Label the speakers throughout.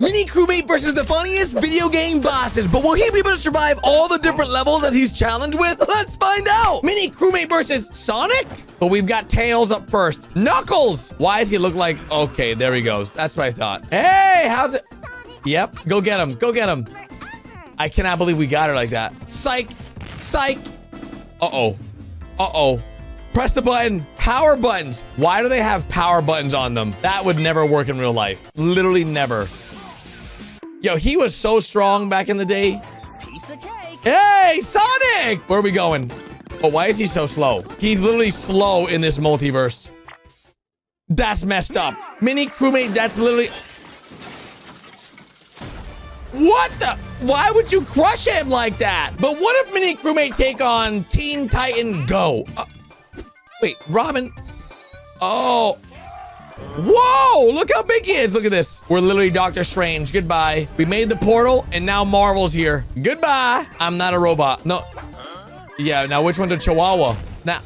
Speaker 1: Mini crewmate versus the funniest video game bosses, but will he be able to survive all the different levels that he's challenged with? Let's find out. Mini crewmate versus Sonic? But we've got Tails up first. Knuckles! Why does he look like... Okay, there he goes. That's what I thought. Hey, how's it? Yep, go get him. Go get him. I cannot believe we got her like that. Psych. Psych. Uh-oh. Uh-oh. Press the button. Power buttons. Why do they have power buttons on them? That would never work in real life. Literally never. Yo, he was so strong back in the day.
Speaker 2: Piece of cake.
Speaker 1: Hey, Sonic! Where are we going? Oh, why is he so slow? He's literally slow in this multiverse. That's messed up. Mini crewmate, that's literally... What the? Why would you crush him like that? But what if Mini crewmate take on Teen Titan Go? Uh, wait, Robin? Oh, Whoa, look how big he is. Look at this. We're literally Doctor Strange. Goodbye. We made the portal and now Marvel's here. Goodbye. I'm not a robot. No. Yeah, now which one's a chihuahua? Now,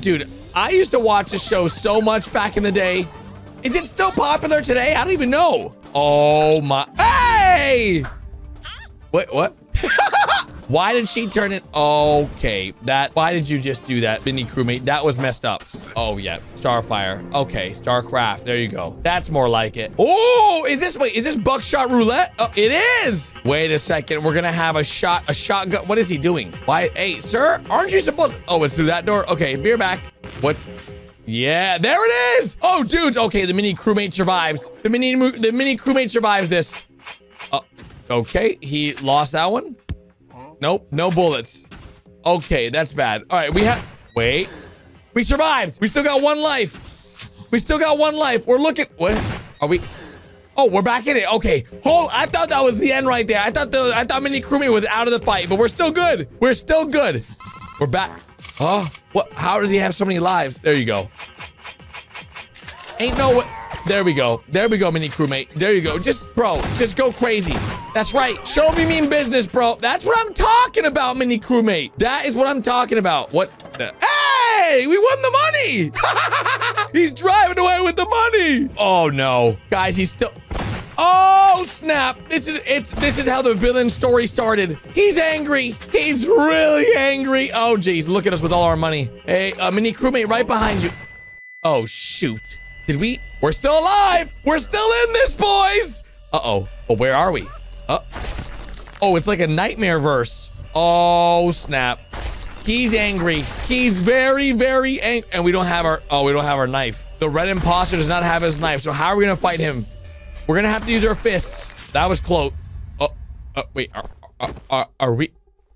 Speaker 1: dude, I used to watch this show so much back in the day. Is it still popular today? I don't even know. Oh my. Hey! Wait, what? why did she turn it? Okay, that. Why did you just do that, mini crewmate? That was messed up. Oh, yeah. Starfire. Okay, Starcraft. There you go. That's more like it. Oh, is this, wait, is this buckshot roulette? Oh, it is. Wait a second. We're gonna have a shot, a shotgun. What is he doing? Why? Hey, sir, aren't you supposed Oh, it's through that door. Okay, beer back. What's... Yeah, there it is. Oh, dudes. Okay, the mini crewmate survives. The mini, the mini crewmate survives this. Oh, okay. He lost that one. Nope, no bullets. Okay, that's bad. All right, we have... Wait. We survived. We still got one life. We still got one life. We're looking... What? Are we... Oh, we're back in it. Okay. Hold... I thought that was the end right there. I thought the... I thought Mini Crewmate was out of the fight, but we're still good. We're still good. We're back. Oh, what? How does he have so many lives? There you go. Ain't no way... There we go. There we go, mini crewmate. There you go. Just, bro, just go crazy. That's right. Show me mean business, bro. That's what I'm talking about, mini crewmate. That is what I'm talking about. What the? Hey, we won the money. he's driving away with the money. Oh, no. Guys, he's still... Oh, snap. This is it's this is how the villain story started. He's angry. He's really angry. Oh, geez. Look at us with all our money. Hey, uh, mini crewmate right behind you. Oh, shoot. Did we? We're still alive. We're still in this, boys. Uh-oh. Oh, where are we? Uh oh, it's like a nightmare verse. Oh, snap. He's angry. He's very, very angry. And we don't have our... Oh, we don't have our knife. The red imposter does not have his knife. So how are we going to fight him? We're going to have to use our fists. That was close. Oh, uh, wait. Are, are, are, are we...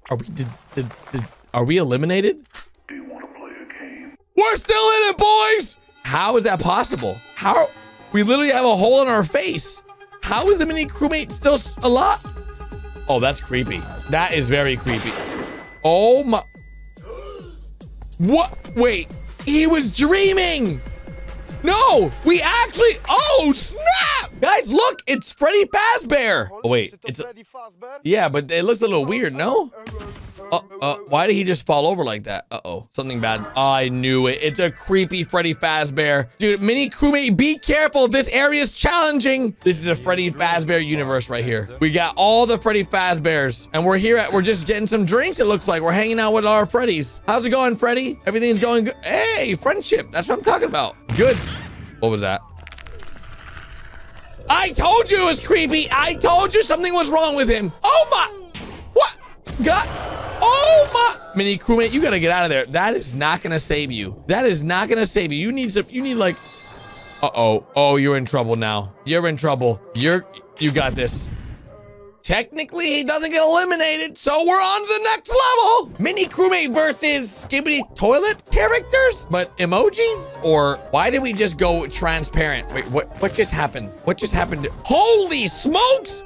Speaker 1: Are we... Did, did, did, are we eliminated?
Speaker 3: Do you want to play a game?
Speaker 1: We're still in it, boys! How is that possible? How? We literally have a hole in our face. How is the mini crewmate still alive? Oh, that's creepy. That is very creepy. Oh my. What? Wait. He was dreaming. No, we actually. Oh, snap. Guys, look. It's Freddy Fazbear. Oh, wait. It's. A, yeah, but it looks a little weird, no? Uh, uh, why did he just fall over like that? Uh-oh, something bad. I knew it. It's a creepy Freddy Fazbear. Dude, mini crewmate, be careful. This area is challenging. This is a Freddy Fazbear universe right here. We got all the Freddy Fazbears, and we're here at, we're just getting some drinks, it looks like. We're hanging out with our Freddys. How's it going, Freddy? Everything's going good. Hey, friendship. That's what I'm talking about. Good. What was that? I told you it was creepy. I told you something was wrong with him. Oh my, what? God. Oh my mini crewmate, you gotta get out of there. That is not gonna save you. That is not gonna save you. You need some you need like uh-oh. Oh, you're in trouble now. You're in trouble. You're you got this. Technically, he doesn't get eliminated, so we're on to the next level. Mini crewmate versus Skibidi toilet characters, but emojis? Or why did we just go transparent? Wait, what what just happened? What just happened? Holy smokes!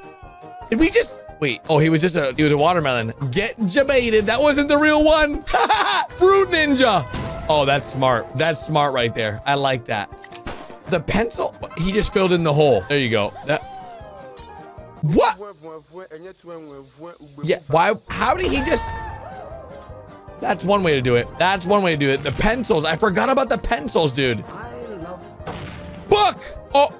Speaker 1: Did we just Wait, oh, he was just a, he was a watermelon. Get debated. That wasn't the real one. Fruit Ninja. Oh, that's smart. That's smart right there. I like that. The pencil, he just filled in the hole. There you go. That, what? Yeah, why, how did he just, that's one way to do it. That's one way to do it. The pencils, I forgot about the pencils, dude. Book. Oh,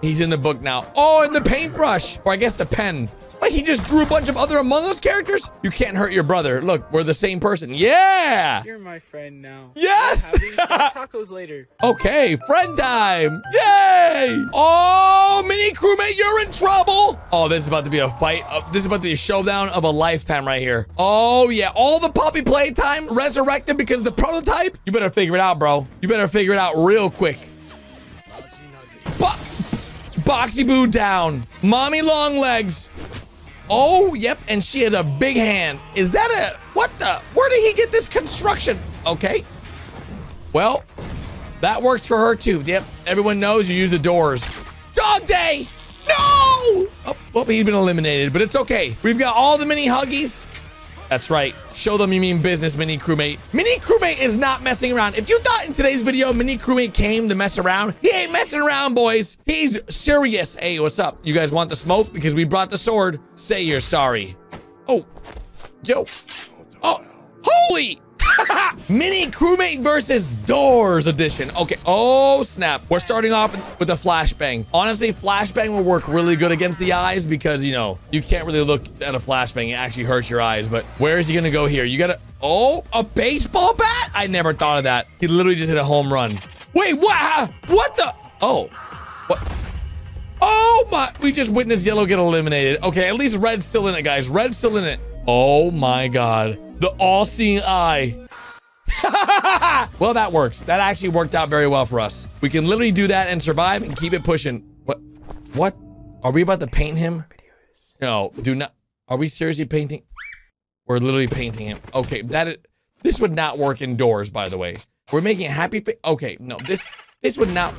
Speaker 1: He's in the book now. Oh, and the paintbrush. Or I guess the pen. Like he just drew a bunch of other Among Us characters? You can't hurt your brother. Look, we're the same person. Yeah.
Speaker 2: You're my friend now.
Speaker 1: Yes!
Speaker 2: Some tacos later.
Speaker 1: Okay, friend time. Yay! Oh, mini crewmate, you're in trouble. Oh, this is about to be a fight. Uh, this is about to be a showdown of a lifetime right here. Oh, yeah. All the Poppy Playtime resurrected because of the prototype. You better figure it out, bro. You better figure it out real quick. Bo Boxy Boo down. Mommy long legs. Oh, yep, and she has a big hand. Is that a, what the, where did he get this construction? Okay. Well, that works for her too. Yep, everyone knows you use the doors. Dog day! No! Oh, well, he's been eliminated, but it's okay. We've got all the mini huggies. That's right. Show them you mean business, Mini Crewmate. Mini Crewmate is not messing around. If you thought in today's video Mini Crewmate came to mess around, he ain't messing around, boys. He's serious. Hey, what's up? You guys want the smoke? Because we brought the sword. Say you're sorry. Oh. Yo. Oh. Holy. Mini Crewmate versus Doors edition. Okay. Oh, snap. We're starting off with a flashbang. Honestly, flashbang will work really good against the eyes because, you know, you can't really look at a flashbang. It actually hurts your eyes. But where is he going to go here? You got to... Oh, a baseball bat? I never thought of that. He literally just hit a home run. Wait, what? What the? Oh. What? Oh, my. We just witnessed yellow get eliminated. Okay, at least red's still in it, guys. Red's still in it. Oh, my God. The all-seeing eye. well, that works. That actually worked out very well for us. We can literally do that and survive and keep it pushing. What? What? Are we about to paint him? No, do not. Are we seriously painting? We're literally painting him. Okay, that is, this would not work indoors, by the way. We're making a happy face. Okay, no, this, this would not.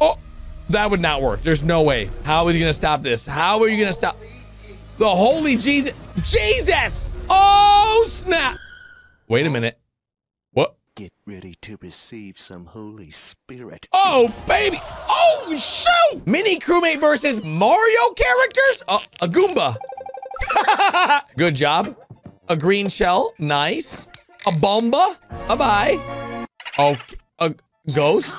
Speaker 1: Oh, that would not work. There's no way. How is he gonna stop this? How are you gonna stop? The holy Jesus, Jesus! Oh, snap. Wait a minute. What?
Speaker 4: Get ready to receive some Holy Spirit.
Speaker 1: Oh, baby. Oh, shoot. Mini crewmate versus Mario characters? Uh, a Goomba. Good job. A green shell. Nice. A bomba. Bye-bye. Oh, A ghost.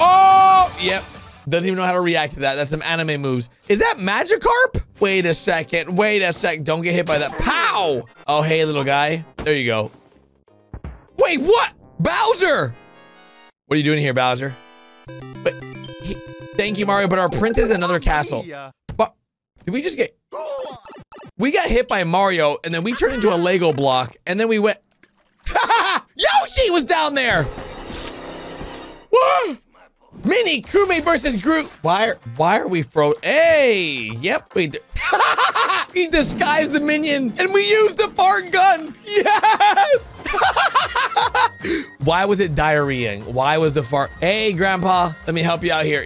Speaker 1: Oh, yep. Doesn't even know how to react to that. That's some anime moves. Is that Magikarp? Wait a second. Wait a sec. Don't get hit by that. Pow! Oh, hey, little guy. There you go. Wait, what? Bowser! What are you doing here, Bowser? But he, thank you, Mario. But our prince is another castle. But did we just get? We got hit by Mario, and then we turned into a Lego block, and then we went. Yoshi was down there. What? Mini crewmate versus Groot. Why are why are we fro? Hey, yep, we. he disguised the minion, and we used the fart gun. Yes. why was it diarrheaing? Why was the fart? Hey, Grandpa, let me help you out here.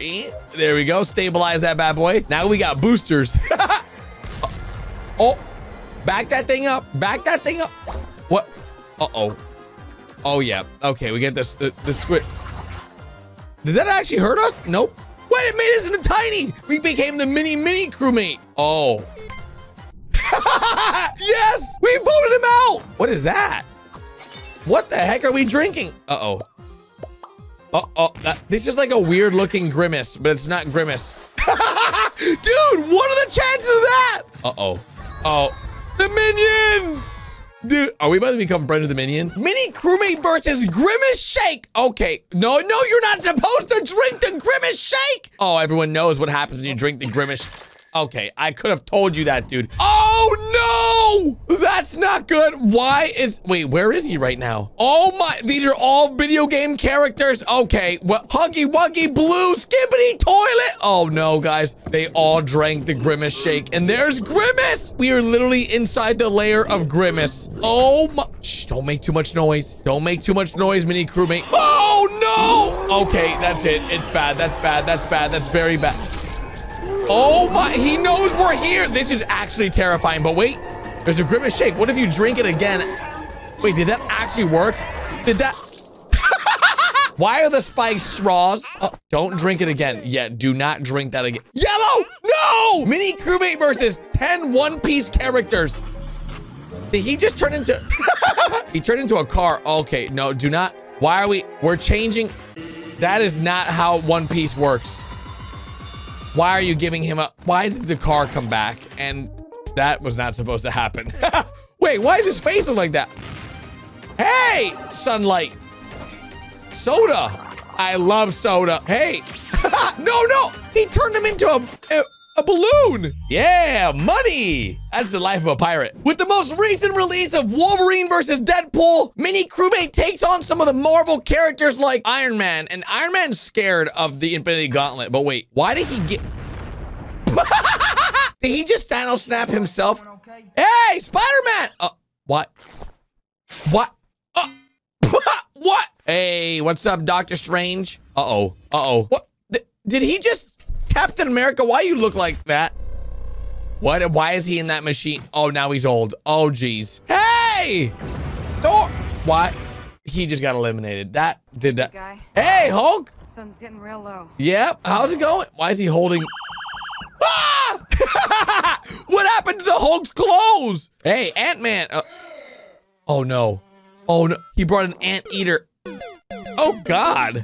Speaker 1: There we go. Stabilize that bad boy. Now we got boosters. oh, back that thing up. Back that thing up. What? Uh oh. Oh yeah. Okay, we get this the, the squid. Did that actually hurt us? Nope. Wait, it made us into tiny. We became the mini mini crewmate. Oh. yes, we voted him out. What is that? What the heck are we drinking? Uh-oh. Uh-oh. This is like a weird looking grimace, but it's not grimace. Dude, what are the chances of that? Uh-oh. Oh, the minions. Dude, are we about to become friends with the minions? Mini crewmate versus Grimace Shake. Okay. No, no, you're not supposed to drink the Grimace Shake. Oh, everyone knows what happens when you drink the Grimace. Okay, I could have told you that, dude. Oh, no! That's not good. Why is... Wait, where is he right now? Oh, my... These are all video game characters. Okay, well, Huggy Wuggy Blue Skibidi Toilet. Oh, no, guys. They all drank the Grimace Shake, and there's Grimace. We are literally inside the layer of Grimace. Oh, my... Shh, don't make too much noise. Don't make too much noise, mini crewmate. Oh, no! Okay, that's it. It's bad. That's bad. That's bad. That's very bad. Oh my, he knows we're here. This is actually terrifying, but wait, there's a grimace shake. What if you drink it again? Wait, did that actually work? Did that? Why are the spikes straws? Oh, don't drink it again. Yeah, do not drink that again. Yellow, no! Mini crewmate versus 10 One Piece characters. Did he just turn into, he turned into a car. Okay, no, do not. Why are we, we're changing. That is not how One Piece works. Why are you giving him a... Why did the car come back? And that was not supposed to happen. Wait, why is his face look like that? Hey, sunlight. Soda. I love soda. Hey. no, no. He turned him into a, a, a balloon. Yeah, money. That's the life of a pirate. With the most recent release of Wolverine versus Deadpool, Mini Crewmate takes on some of the Marvel characters like Iron Man. And Iron Man's scared of the Infinity Gauntlet. But wait, why did he get... did he just Thanos snap himself? Hey, Spider-Man! Uh, what? What? Uh, what? Hey, what's up, Doctor Strange? Uh-oh. Uh-oh. What? Th did he just... Captain America, why you look like that? What? Why is he in that machine? Oh, now he's old. Oh, jeez. Hey! Thor! What? He just got eliminated. That did that. Hey, Hulk!
Speaker 5: Sun's getting real low.
Speaker 1: Yep. How's it going? Why is he holding... Ah! what happened to the Hulk's clothes? Hey, Ant-Man. Uh, oh, no. Oh, no. He brought an ant eater. Oh, God.